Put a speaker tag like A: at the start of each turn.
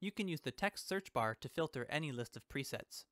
A: You can use the text search bar to filter any list of presets.